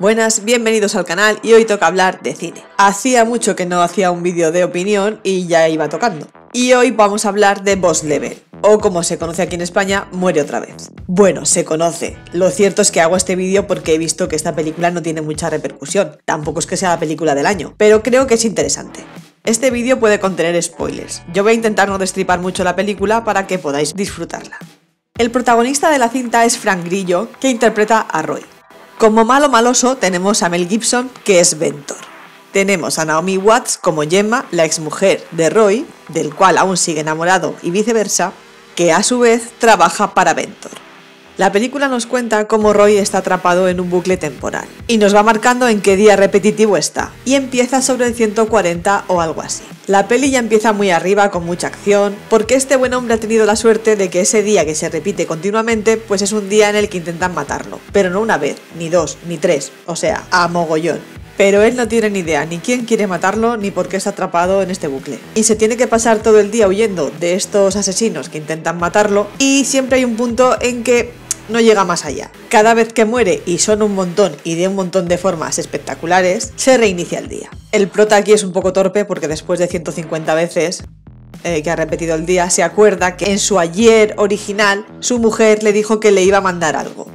Buenas, bienvenidos al canal y hoy toca hablar de cine. Hacía mucho que no hacía un vídeo de opinión y ya iba tocando. Y hoy vamos a hablar de Boss Level, o como se conoce aquí en España, Muere otra vez. Bueno, se conoce. Lo cierto es que hago este vídeo porque he visto que esta película no tiene mucha repercusión. Tampoco es que sea la película del año, pero creo que es interesante. Este vídeo puede contener spoilers. Yo voy a intentar no destripar mucho la película para que podáis disfrutarla. El protagonista de la cinta es Frank Grillo, que interpreta a Roy. Como malo maloso tenemos a Mel Gibson, que es Ventor. Tenemos a Naomi Watts como Gemma, la exmujer de Roy, del cual aún sigue enamorado y viceversa, que a su vez trabaja para Ventor. La película nos cuenta cómo Roy está atrapado en un bucle temporal y nos va marcando en qué día repetitivo está y empieza sobre el 140 o algo así. La peli ya empieza muy arriba con mucha acción porque este buen hombre ha tenido la suerte de que ese día que se repite continuamente pues es un día en el que intentan matarlo, pero no una vez, ni dos, ni tres, o sea, a mogollón. Pero él no tiene ni idea ni quién quiere matarlo ni por qué está atrapado en este bucle. Y se tiene que pasar todo el día huyendo de estos asesinos que intentan matarlo y siempre hay un punto en que no llega más allá. Cada vez que muere, y son un montón y de un montón de formas espectaculares, se reinicia el día. El prota aquí es un poco torpe porque después de 150 veces eh, que ha repetido el día, se acuerda que en su ayer original su mujer le dijo que le iba a mandar algo.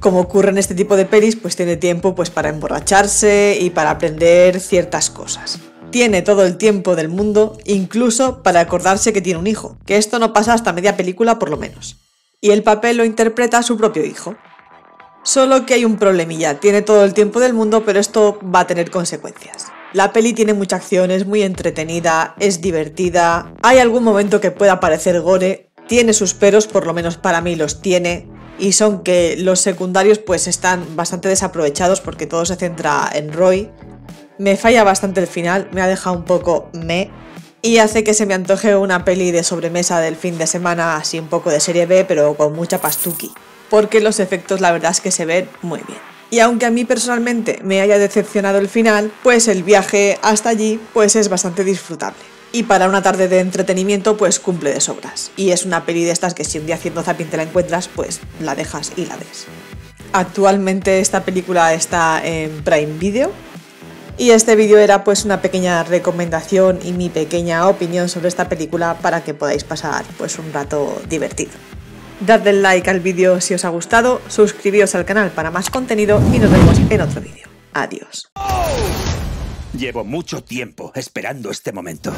Como ocurre en este tipo de pelis, pues tiene tiempo pues para emborracharse y para aprender ciertas cosas. Tiene todo el tiempo del mundo, incluso para acordarse que tiene un hijo, que esto no pasa hasta media película por lo menos y el papel lo interpreta su propio hijo. Solo que hay un problemilla, tiene todo el tiempo del mundo, pero esto va a tener consecuencias. La peli tiene mucha acción, es muy entretenida, es divertida, hay algún momento que pueda parecer gore, tiene sus peros, por lo menos para mí los tiene, y son que los secundarios pues están bastante desaprovechados porque todo se centra en Roy. Me falla bastante el final, me ha dejado un poco me, y hace que se me antoje una peli de sobremesa del fin de semana, así un poco de serie B, pero con mucha pastuki, porque los efectos la verdad es que se ven muy bien. Y aunque a mí personalmente me haya decepcionado el final, pues el viaje hasta allí pues es bastante disfrutable. Y para una tarde de entretenimiento pues cumple de sobras. Y es una peli de estas que si un día haciendo zapping te la encuentras, pues la dejas y la ves. Actualmente esta película está en Prime Video y este vídeo era pues una pequeña recomendación y mi pequeña opinión sobre esta película para que podáis pasar pues un rato divertido. Dadle like al vídeo si os ha gustado, suscribíos al canal para más contenido y nos vemos en otro vídeo. Adiós. Llevo mucho tiempo esperando este momento.